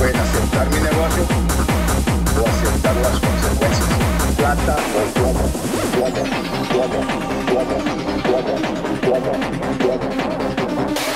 pueden aceptar mi negocio o aceptar las consecuencias. Plata o plomo, plomo, plomo, plomo, plomo, plomo, plomo, plomo.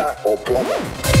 Plata o plomo.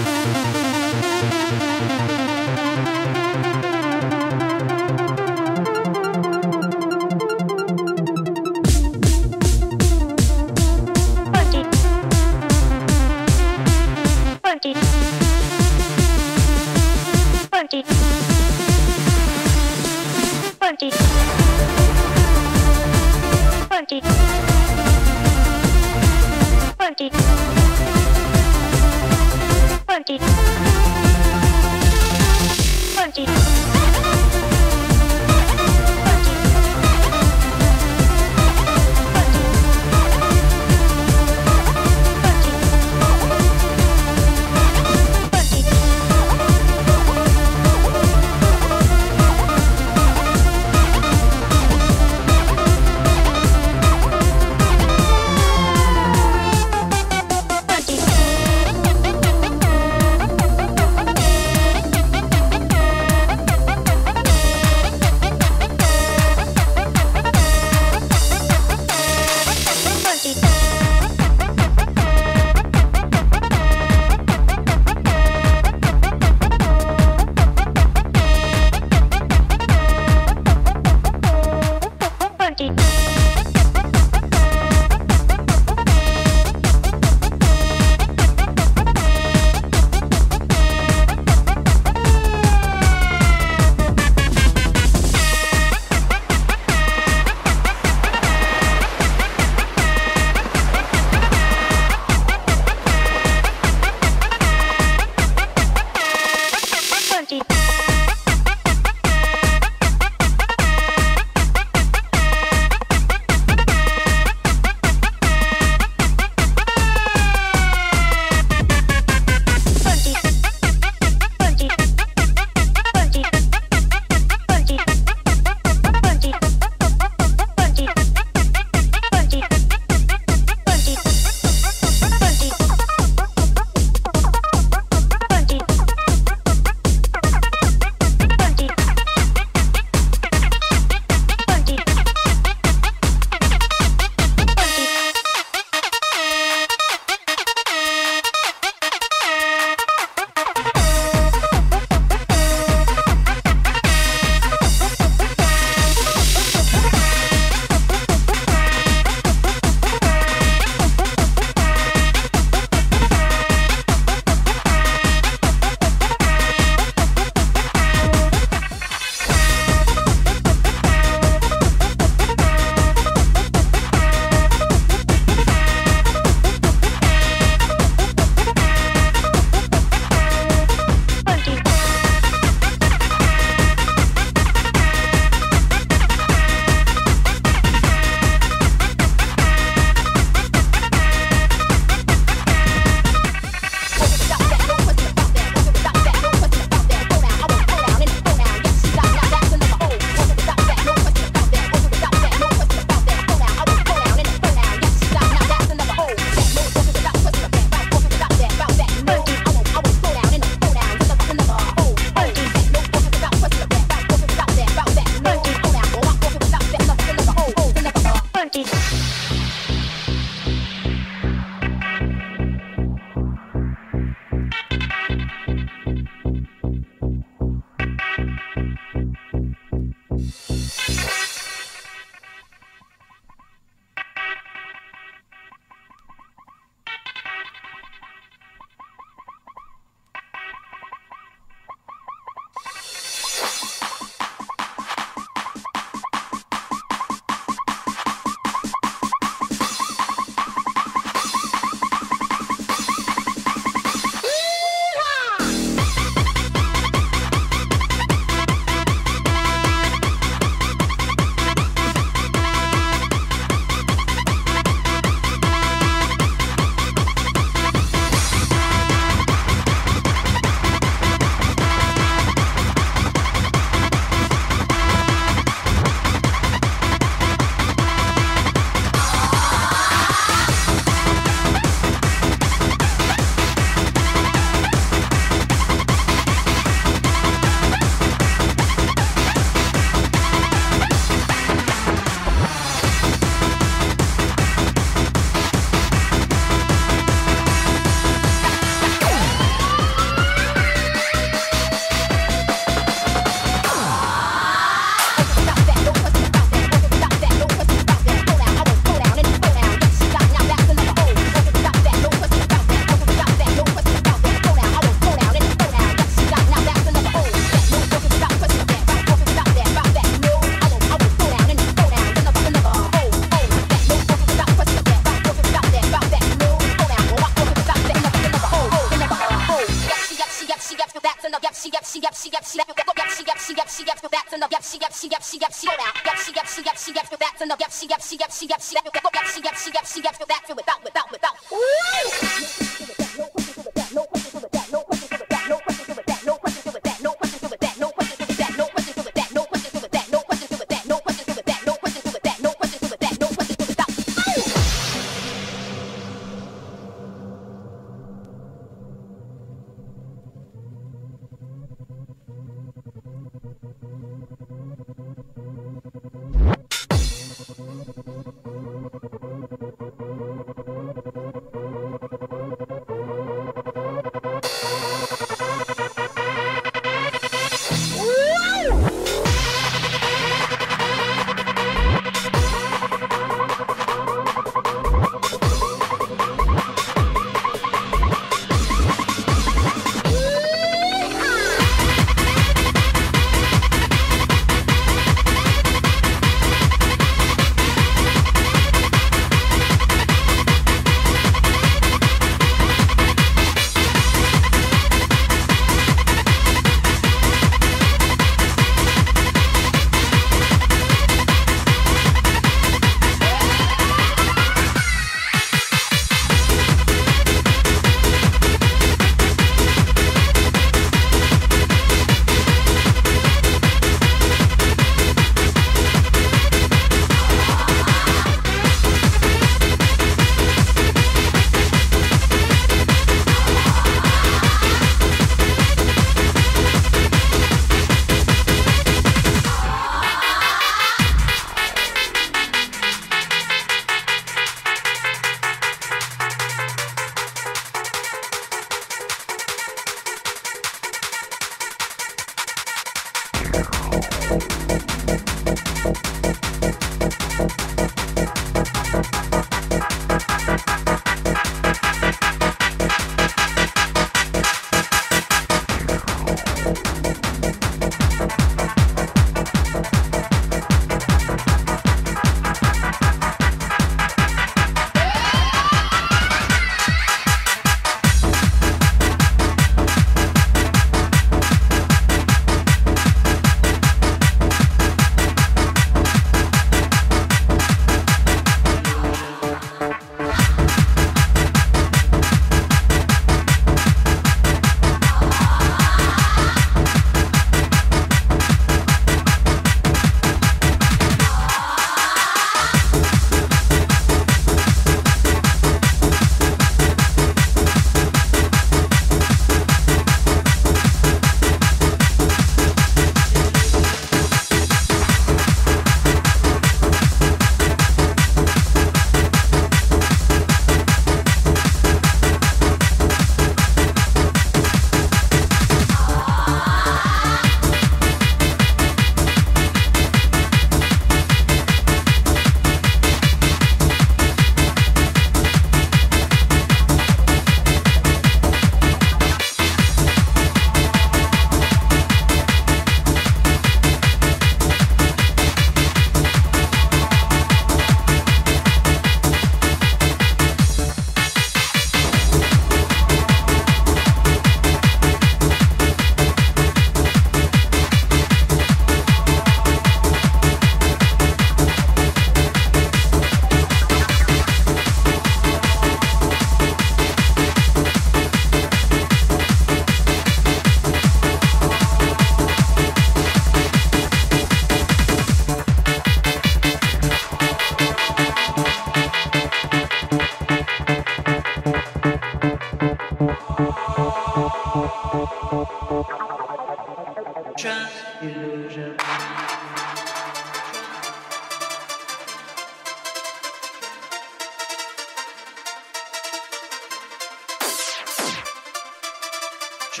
Se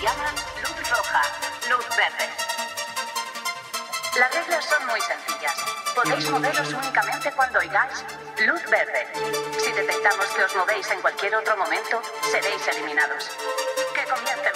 llama luz roja, luz verde. Las reglas son muy sencillas. Podéis moveros únicamente cuando oigáis luz verde. Si detectamos que os movéis en cualquier otro momento, seréis eliminados. Que comience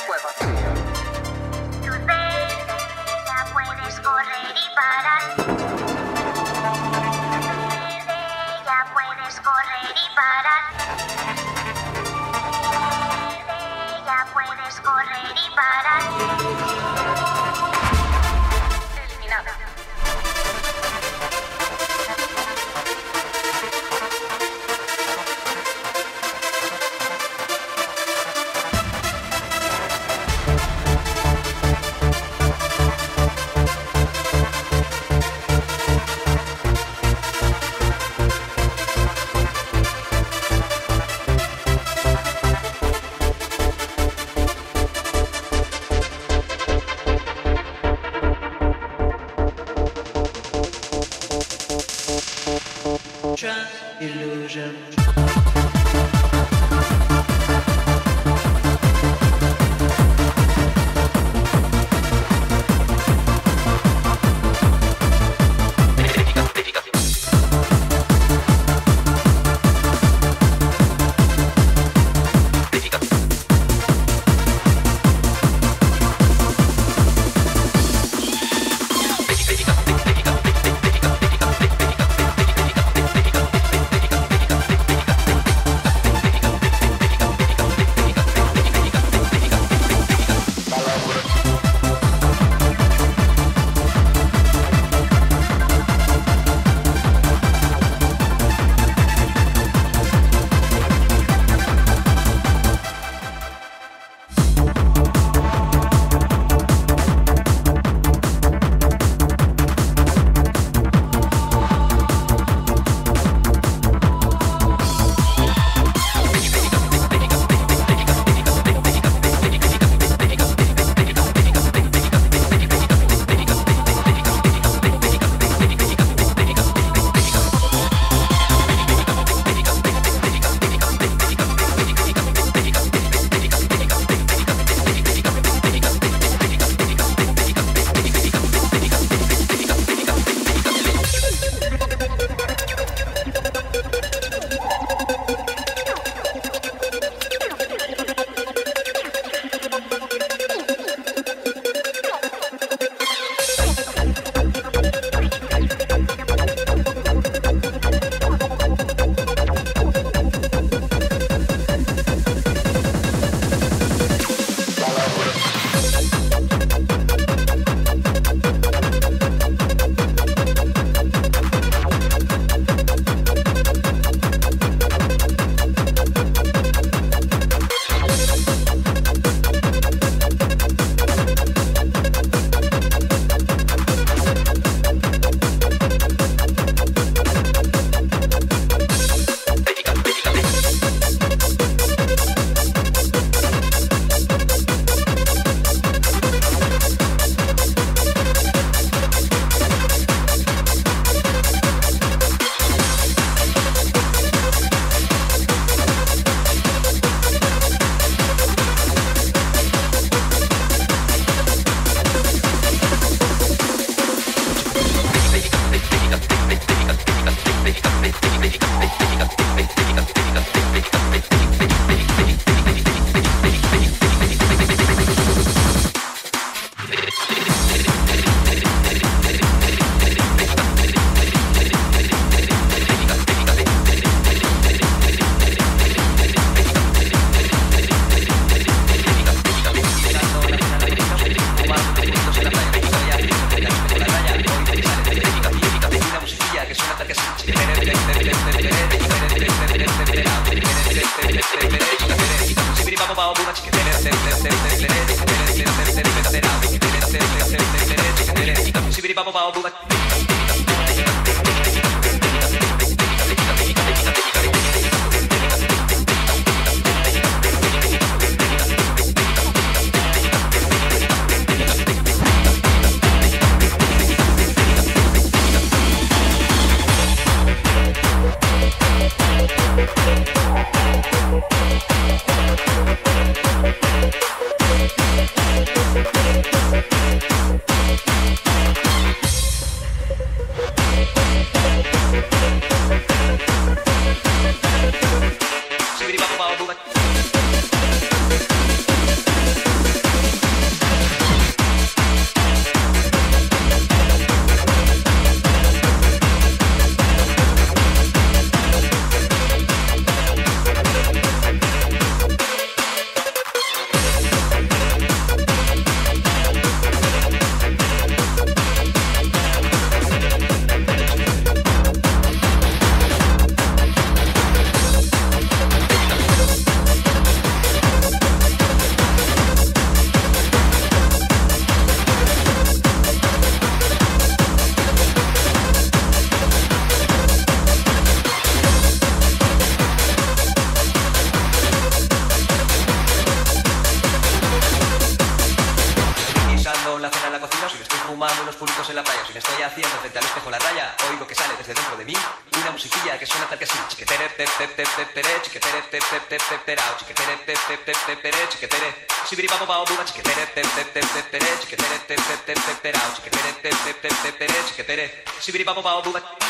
ペペペペペラウチケテレペペペペペレチケテレシビリバボバオブバチケテレペペペペペレチケテレペペペペペラウチケテレペペペペペレチケテレシビリバボバオブバチケ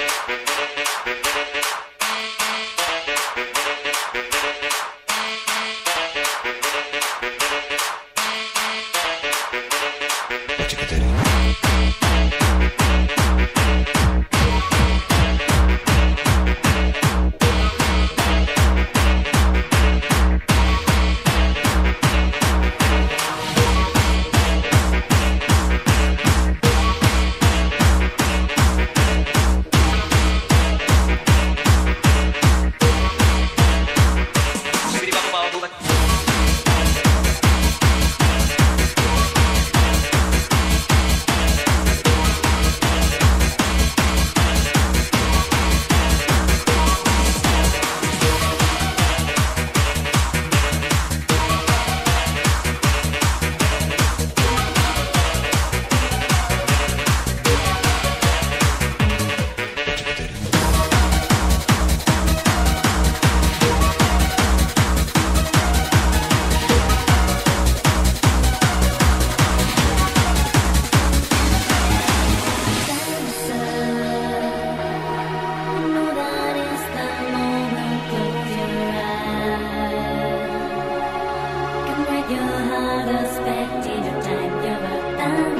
テレ the spectator type, you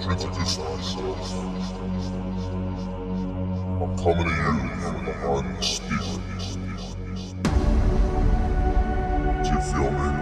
I'm coming to you from behind the speaker. Do you feel me?